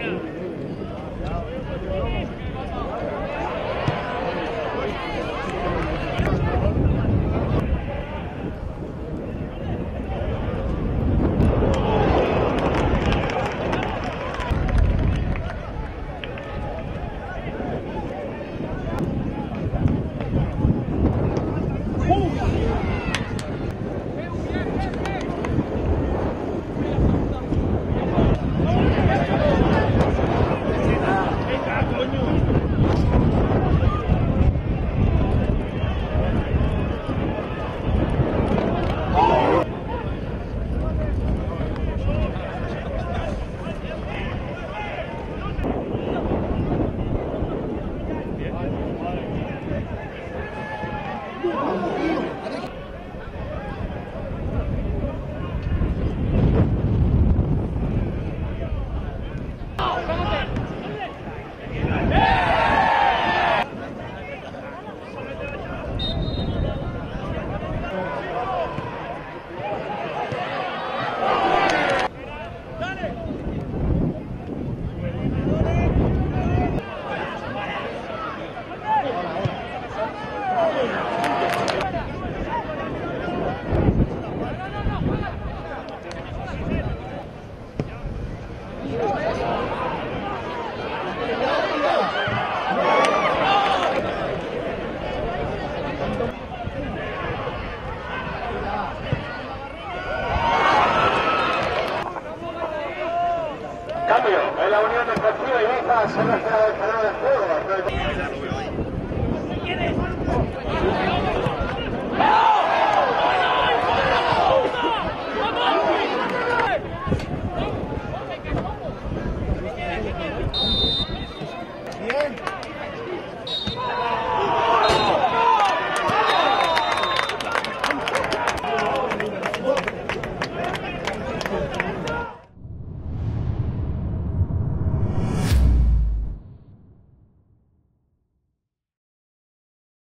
Argentina. la Unión Deportiva y Baja a ser que la de juego.